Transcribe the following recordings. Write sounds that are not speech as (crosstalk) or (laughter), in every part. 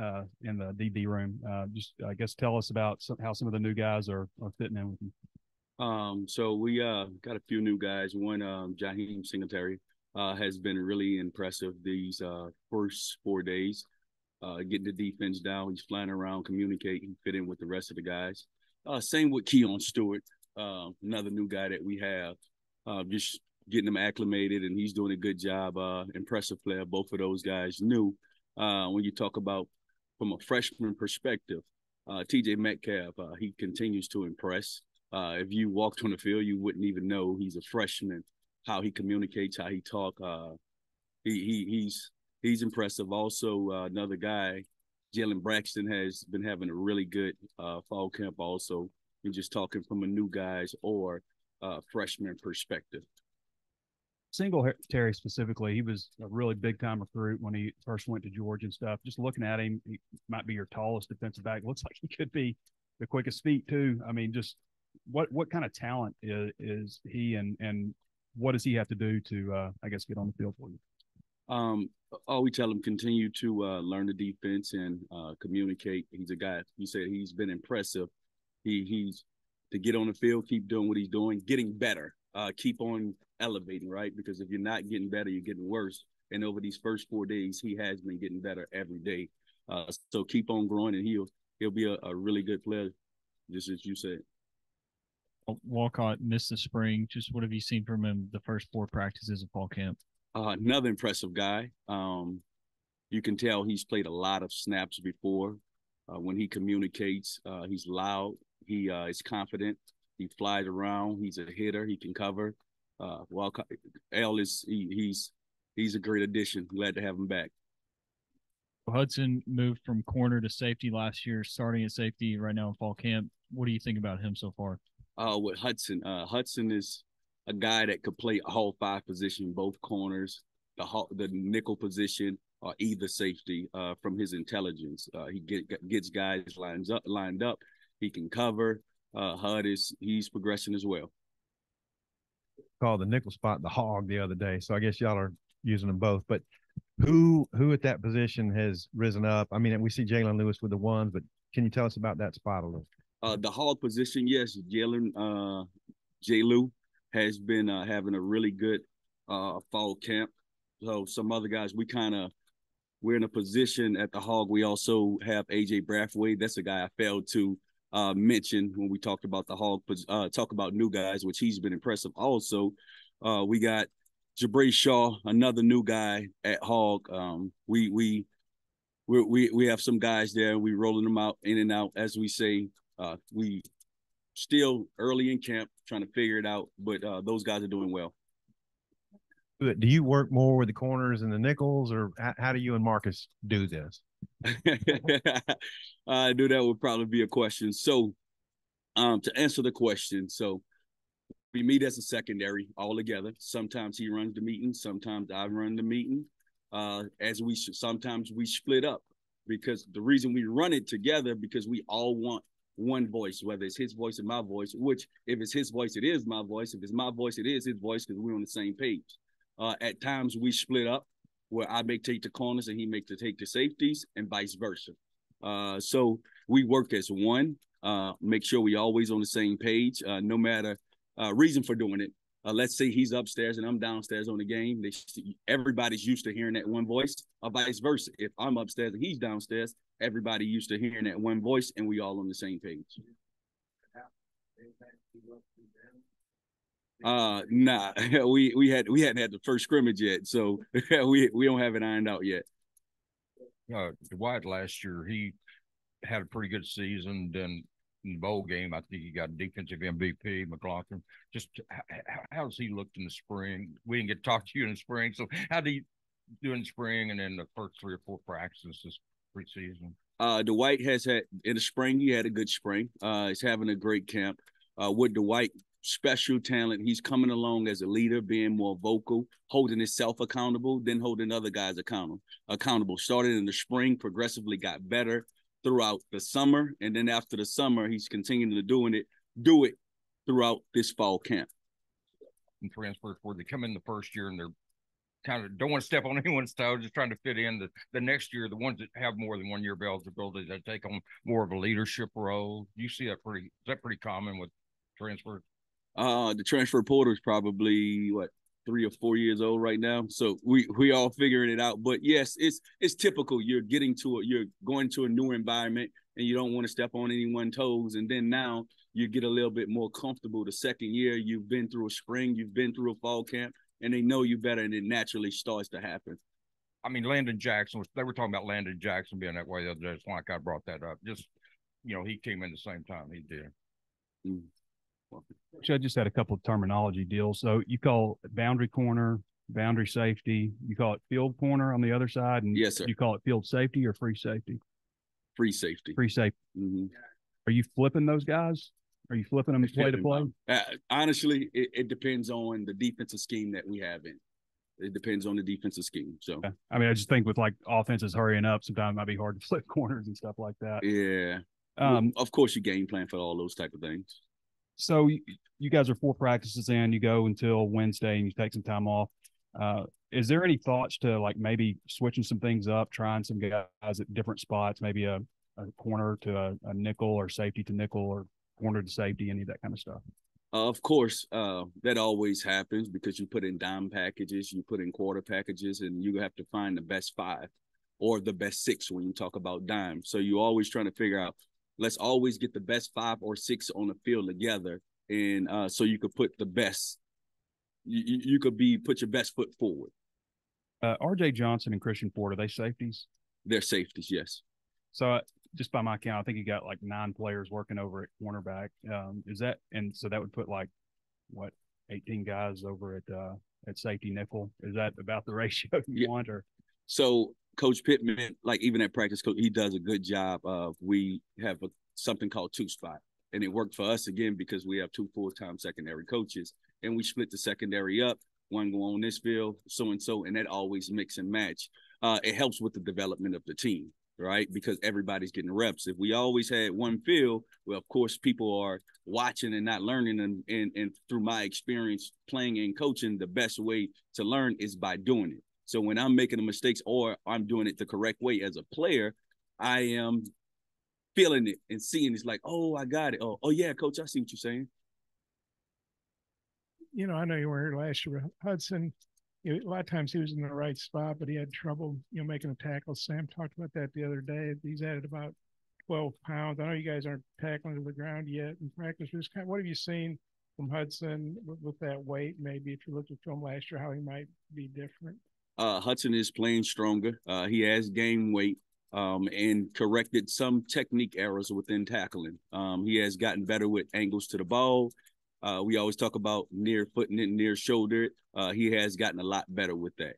uh, in the DB room. Uh, just I guess tell us about some, how some of the new guys are are fitting in with you. Um, so we uh, got a few new guys. One, um, Jaheim Singletary, uh, has been really impressive these uh, first four days. Uh, getting the defense down, he's flying around, communicating, fit in with the rest of the guys. Same with Keon Stewart, another new guy that we have. Just getting him acclimated, and he's doing a good job. Impressive player, both of those guys new. Uh, when you talk about from a freshman perspective, uh, TJ Metcalf, uh, he continues to impress. Uh, if you walked on the field, you wouldn't even know he's a freshman. How he communicates, how he talk, uh, he, he he's he's impressive. Also, uh, another guy, Jalen Braxton, has been having a really good fall camp. Also, and just talking from a new guys or freshman perspective. Singletary specifically, he was a really big time recruit when he first went to Georgia and stuff. Just looking at him, he might be your tallest defensive back. Looks like he could be the quickest feet too. I mean, just what what kind of talent is, is he, and and what does he have to do to, uh, I guess, get on the field for you? Um, all we tell him continue to uh, learn the defense and uh, communicate. He's a guy. You said he's been impressive. He he's to get on the field, keep doing what he's doing, getting better. Uh, keep on elevating, right? Because if you're not getting better, you're getting worse. And over these first four days, he has been getting better every day. Uh, so keep on growing, and he'll he'll be a, a really good player, just as you said. Walcott missed the spring. Just what have you seen from him the first four practices of fall camp? Uh, another impressive guy. Um, you can tell he's played a lot of snaps before. Uh, when he communicates, uh, he's loud. He uh, is confident. He flies around. He's a hitter. He can cover. Uh, Walcott L is he, he's he's a great addition. Glad to have him back. Hudson moved from corner to safety last year, starting at safety right now in fall camp. What do you think about him so far? uh, with Hudson. Uh, Hudson is a guy that could play all five position, both corners, the the nickel position, or either safety. Uh, from his intelligence, uh, he get, gets guys lines up, lined up. He can cover. Uh, Hud is he's progressing as well. Called the nickel spot the hog the other day, so I guess y'all are using them both. But who who at that position has risen up? I mean, we see Jalen Lewis with the ones, but can you tell us about that spot a little? Uh, the hog position, yes, Jalen uh, J. Lou has been uh, having a really good uh, fall camp. So some other guys, we kind of we're in a position at the hog. We also have AJ Brathwaite. That's a guy I failed to uh, mention when we talked about the hog. Uh, talk about new guys, which he's been impressive. Also, uh, we got Jabray Shaw, another new guy at hog. Um, we we we we we have some guys there. We rolling them out in and out as we say uh, we still early in camp trying to figure it out, but uh, those guys are doing well. Do you work more with the corners and the nickels, or how do you and Marcus do this? (laughs) I knew that would probably be a question. So, um, to answer the question, so we meet as a secondary all together. Sometimes he runs the meeting, sometimes I run the meeting. Uh, as we sometimes we split up because the reason we run it together because we all want one voice, whether it's his voice or my voice, which if it's his voice, it is my voice. If it's my voice, it is his voice because we're on the same page. Uh, at times we split up where I may take the corners and he may take the safeties and vice versa. Uh, so we work as one, uh, make sure we always on the same page, uh, no matter uh, reason for doing it. Uh, let's say he's upstairs and I'm downstairs on the game. They, everybody's used to hearing that one voice, or vice versa. If I'm upstairs and he's downstairs, everybody used to hearing that one voice and we all on the same page. Uh nah, (laughs) we we had we hadn't had the first scrimmage yet, so (laughs) we we don't have it ironed out yet. Uh, Dwight last year he had a pretty good season. Then in the bowl game, I think he got defensive MVP. McGlothern. Just how, how does he look in the spring? We didn't get to talk to you in the spring, so how do you do in the spring and then the first three or four practices this preseason? Uh, Dwight has had in the spring. He had a good spring. Uh, he's having a great camp. Uh, with Dwight, special talent. He's coming along as a leader, being more vocal, holding himself accountable, then holding other guys accountable. Accountable. Started in the spring, progressively got better throughout the summer, and then after the summer, he's continuing to doing it, do it throughout this fall camp. And transfer where they come in the first year and they're kind of don't want to step on (laughs) anyone's toes, just trying to fit in. The, the next year, the ones that have more than one year of eligibility, they take on more of a leadership role. You see that pretty, is that pretty common with transfer? Uh, the transfer portal is probably what three or four years old right now. So we we all figuring it out. But yes, it's it's typical. You're getting to a you're going to a new environment and you don't want to step on anyone's toes. And then now you get a little bit more comfortable. The second year, you've been through a spring, you've been through a fall camp, and they know you better, and it naturally starts to happen. I mean, Landon Jackson was. They were talking about Landon Jackson being that way the other day. It's like I brought that up. Just you know, he came in the same time he did. Mm. I just had a couple of terminology deals. So you call boundary corner, boundary safety. You call it field corner on the other side, and Yes, sir. you call it field safety or free safety. Free safety. Free safety. Mhm. Are you flipping those guys? Are you flipping them play to play? Uh, honestly, it, it depends on the defensive scheme that we have in. It depends on the defensive scheme. So. I mean, I just think with like offenses hurrying up, sometimes it might be hard to (laughs) flip corners and stuff like that. yeah, Um, of course you game plan for all those type of things. So you, guys are four practices in. You go until Wednesday, and you take some time off. Uh, is there any thoughts to like maybe switching some things up, trying some guys at different spots, maybe a, a corner to a, a nickel or safety to nickel or corner to safety, any of that kind of stuff? Of course, uh, that always happens because you put in dime packages, you put in quarter packages, and you have to find the best five or the best six when you talk about dime. So you're always trying to figure out, let's always get the best five or six on the field together. And uh, so you could put the best, you, you could be, put your best foot forward. Uh, R.J. Johnson and Christian Ford are they safeties? They're safeties, yes. So uh, just by my count, I think you got like nine players working over at cornerback. Um, is that and so that would put like what eighteen guys over at uh, at safety nickel? Is that about the (laughs) ratio you Yeah. want? Or So Coach Pittman, like even at practice, he does a good job of we have a, something called two spot, and it worked for us again because we have two full time secondary coaches, and we split the secondary up. One go on this field, so and so, and that always mix and match. Uh, it helps with the development of the team, right? Because everybody's getting reps. If we always had one field, well, of course, people are watching and not learning. And, and, and through my experience playing and coaching, the best way to learn is by doing it. So when I'm making the mistakes or I'm doing it the correct way as a player, I am feeling it and seeing it's like, oh, I got it. Oh, oh yeah, coach, I see what you're saying. you know, I know you weren't here last year, Hudson, you know, a lot of times he was in the right spot, but he had trouble, you know, making a tackle. Sam talked about that the other day. He's added about 12 pounds. I know you guys aren't tackling to the ground yet in practice. Just kind of, what have you seen from Hudson with, with that weight? Maybe if you looked at film last year, how he might be different. Uh, Hudson is playing stronger. Uh, he has gained weight um, and corrected some technique errors within tackling. Um, he has gotten better with angles to the ball. Uh, we always talk about near footing it, near shoulder. Uh, he has gotten a lot better with that.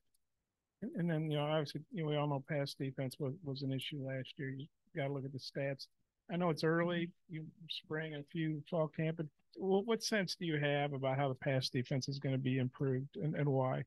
And, then, you know, obviously, you know, we all know pass defense was, was an issue last year. You got to look at the stats. I know it's early, you spring and a few fall camp, but what, what sense do you have about how the pass defense is going to be improved and, and why?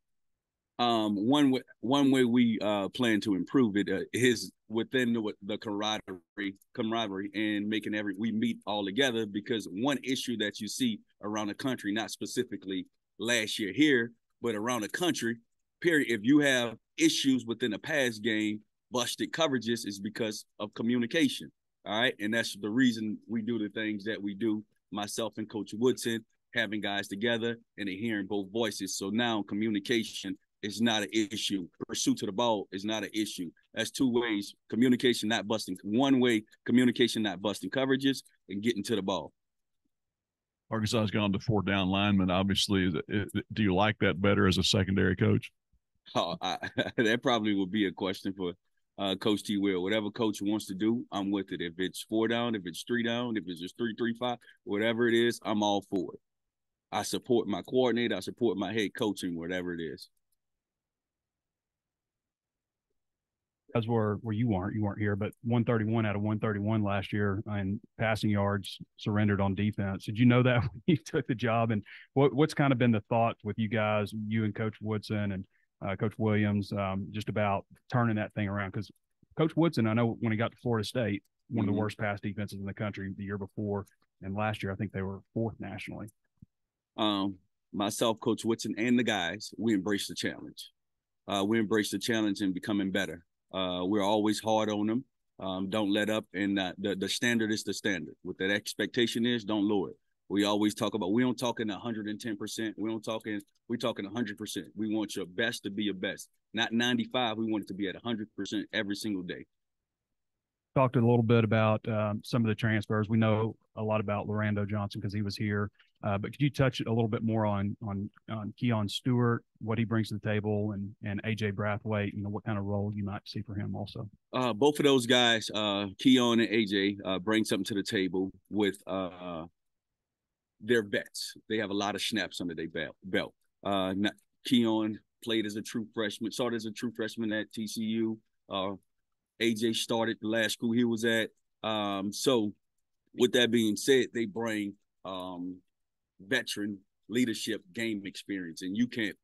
Um one way one way we uh plan to improve it uh, is within the the camaraderie camaraderie and making every we meet all together because one issue that you see around the country not specifically last year here but around the country period if you have issues within the pass game busted coverages is because of communication all right? And that's the reason we do the things that we do myself and coach woodson having guys together and hearing both voices. So now communication is not an issue. Pursuit to the ball is not an issue. That's two ways. Communication not busting. One way, communication not busting coverages and getting to the ball. Arkansas has gone to four down linemen. Obviously, do you like that better as a secondary coach? (laughs) Oh, I, (laughs) that probably would be a question for uh, Coach T. Will. Whatever coach wants to do, I'm with it. If it's four down, if it's three down, if it's just three, three, five, whatever it is, I'm all for it. I support my coordinator. I support my head coaching, whatever it is. As were where you weren't, you weren't here, but 131 out of 131 last year in passing yards surrendered on defense. Did you know that (laughs) when you took the job? And what what's kind of been the thought with you guys, you and Coach Woodson and uh, Coach Williams, um, just about turning that thing around? Because Coach Woodson, I know when he got to Florida State, one of Mhm. the worst pass defenses in the country the year before, and last year I think they were fourth nationally. um, myself, Coach Woodson, and the guys, we embrace the challenge. uh, we embrace the challenge and becoming better. Uh, we're always hard on them. Um, don't let up, and uh, the the standard is the standard. What that expectation is, don't lower it. We always talk about we don't talking 110 percent. We don't talk in we talking 100 percent. We want your best to be your best, not 95. We want it to be at 100 percent every single day talked a little bit about um, some of the transfers. We know a lot about Lorando Johnson because he was here. Uh, but could you touch a little bit more on on on Keon Stewart, what he brings to the table, and and AJ Brathwaite, you know, what kind of role you might see for him also? Uh, both of those guys, uh, Keon and AJ, bring something to the table with their vets. They have a lot of snaps under their belt. belt. Uh, Keon played as a true freshman, started as a true freshman at TCU. Uh, AJ started the last school he was at. Um, so, with that being said, they bring um, veteran leadership game experience, and you can't.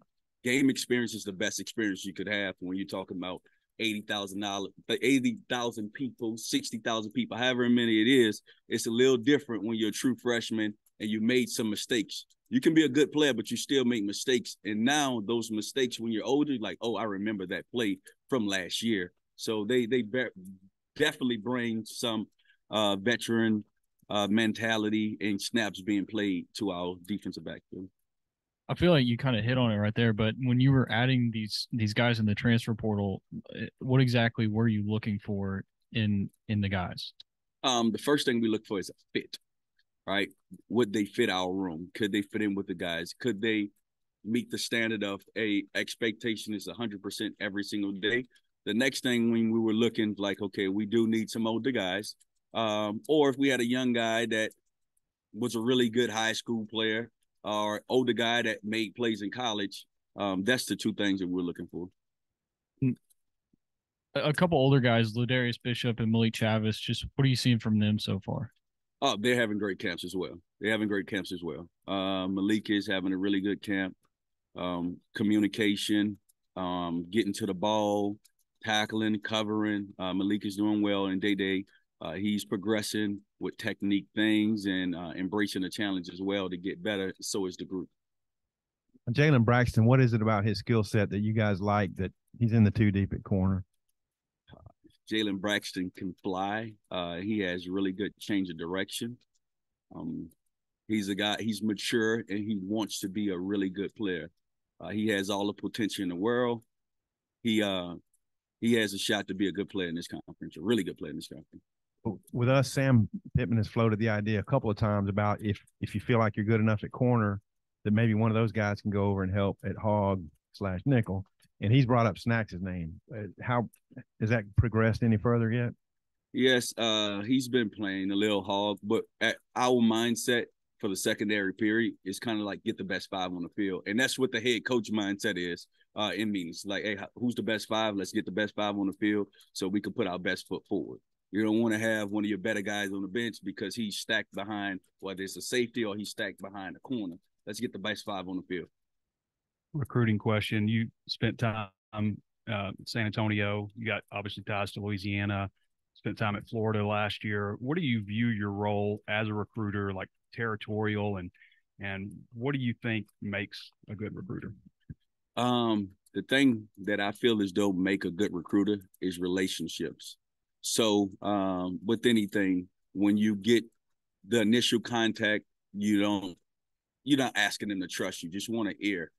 Game experience is the best experience you could have when you're talking about eighty thousand dollars, eighty thousand people, sixty thousand people, however many it is. It's a little different when you're a true freshman and you made some mistakes. You can be a good player, but you still make mistakes. And now those mistakes, when you're older, like, oh, I remember that play from last year. So they they be- definitely bring some uh, veteran uh, mentality and snaps being played to our defensive backfield. I feel like you kind of hit on it right there, but when you were adding these these guys in the transfer portal, eh, what exactly were you looking for in in the guys? Um, the first thing we look for is a fit, right? Would they fit our room? Could they fit in with the guys? Could they meet the standard of a expectation is 100% every single day? The next thing when we were looking like, okay, we do need some older guys, um, or if we had a young guy that was a really good high school player or older guy that made plays in college, um, that's the two things that we're looking for. A couple older guys, Ladarius Bishop and Malik Chavis. Just what are you seeing from them so far? Oh, they're having great camps as well. They're having great camps as well. Uh, Malik is having a really good camp. Um, communication, um, getting to the ball, tackling, covering. Uh, Malik is doing well, and Day Day uh, he's progressing with technique things and uh, embracing the challenge as well to get better. So is the group. Jalen Braxton, what is it about his skill set that you guys like that he's in the two deep at corner? Jalen Braxton can fly. Uh, he has really good change of direction. Um, he's a guy. He's mature and he wants to be a really good player. Uh, he has all the potential in the world. He uh he has a shot to be a good player in this conference, a really good player in this conference with us, Sam Pittman has floated the idea a couple of times about if if you feel like you're good enough at corner, that maybe one of those guys can go over and help at hog slash nickel. And he's brought up Snacks' name. Uh, how has that progressed any further yet? Yes, uh, he's been playing a little hog, but our mindset for the secondary period is kind of like get the best five on the field, and that's what the head coach mindset is uh, in meetings. Like, hey, who's the best five? Let's get the best five on the field so we can put our best foot forward. You don't want to have one of your better guys on the bench because he's stacked behind whether it's a safety or he's stacked behind the corner. Let's get the best five on the field. Recruiting question. You spent time uh, San Antonio. You got obviously ties to Louisiana. Spent time at Florida last year. What do you view your role as a recruiter, like territorial, and and what do you think makes a good recruiter? Um, the thing that I feel as though make a good recruiter is relationships. So um, with anything, when you get the initial contact, you don't you're not asking them to trust you. Just want to hear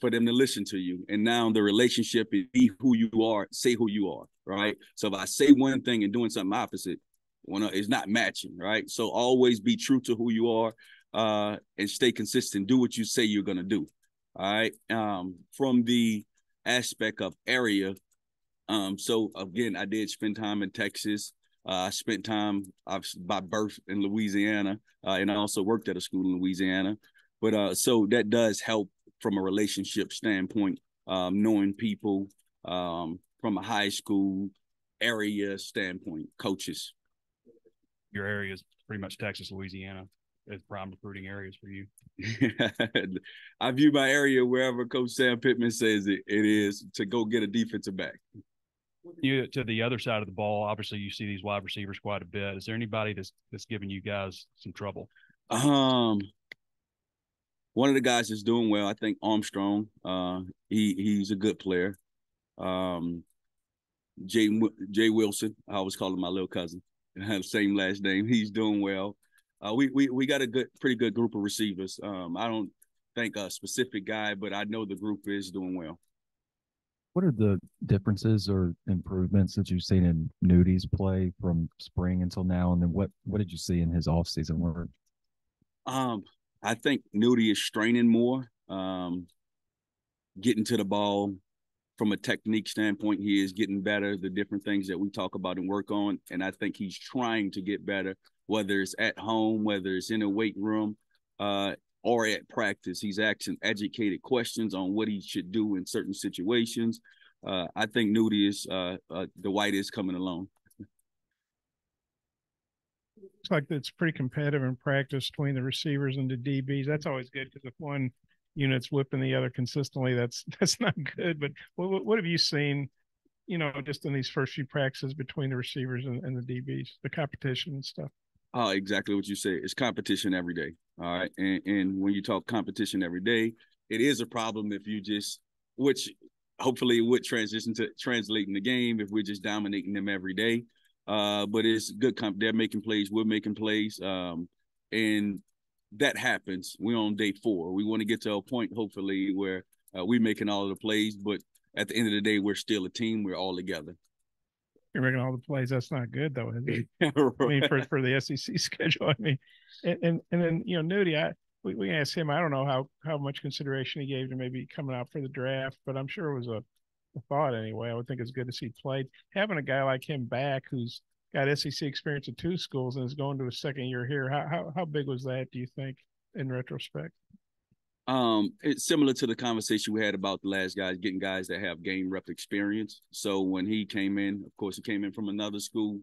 for them to listen to you. And now the relationship is be who you are, say who you are, right? So if I say one thing and doing something opposite, one is not matching, right? So always be true to who you are uh, and stay consistent. Do what you say you're gonna do. All right. Um, from the aspect of area, um, so again, I did spend time in Texas. Uh, I spent time I've, by birth in Louisiana, uh, and I also worked at a school in Louisiana. But uh, so that does help from a relationship standpoint, um, knowing people um, from a high school area standpoint, coaches. Your area is pretty much Texas, Louisiana as prime recruiting areas for you? (laughs) I view my area wherever Coach Sam Pittman says it, it is to go get a defensive back you to the other side of the ball, obviously you see these wide receivers quite a bit. Is there anybody that's that's giving you guys some trouble? Um, one of the guys that's doing well, I think Armstrong. Uh, he he's a good player. Um, Jay Jay Wilson, I always call him my little cousin. (laughs) have the same last name. He's doing well. Uh, we we we got a good, pretty good group of receivers. Um, I don't think a specific guy, but I know the group is doing well. What are the differences or improvements that you've seen in Nudi's play from spring until now? And then what what did you see in his offseason work? Um, I think Nudie is straining more, um, getting to the ball from a technique standpoint. He is getting better. The different things that we talk about and work on, and I think he's trying to get better, whether it's at home, whether it's in a weight room, uh, or at practice. He's asking educated questions on what he should do in certain situations. Uh, I think Nudie is uh, uh, the white is coming along. Looks like it's pretty competitive in practice between the receivers and the DBs. That's always good because if one unit's whipping the other consistently, that's (laughs) that's not good. But what what have you seen? You know, just in these first few practices between the receivers and, and the DBs, the competition and stuff. Oh, exactly what you say. It's competition every day. All right. And and when you talk competition every day, it is a problem if you just which hopefully would transition to translating the game if we're just dominating them every day. Uh, but it's good comp they're making plays, we're making plays. Um, and that happens. We're on day four. We want to get to a point, hopefully, where uh, we're making all of the plays, but at the end of the day, we're still a team. We're all together. You're making all the plays. That's not good though, it? (laughs) I mean, for for the SEC (laughs) schedule. I mean, and and, and then you know, Nudie, I we, we asked him. I don't know how how much consideration he gave to maybe coming out for the draft, but I'm sure it was a, a thought anyway. I would think it's good to see played. Having a guy like him back who's got SEC experience at two schools and is going to a second year here. How how how big was that? Do you think in retrospect? Um, it's similar to the conversation we had about the last guys getting guys that have game rep experience. So when he came in, of course, he came in from another school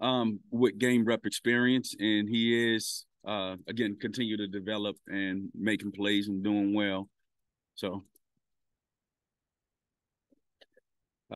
um, with game rep experience, and he is uh, again continue to develop and making plays and doing well. So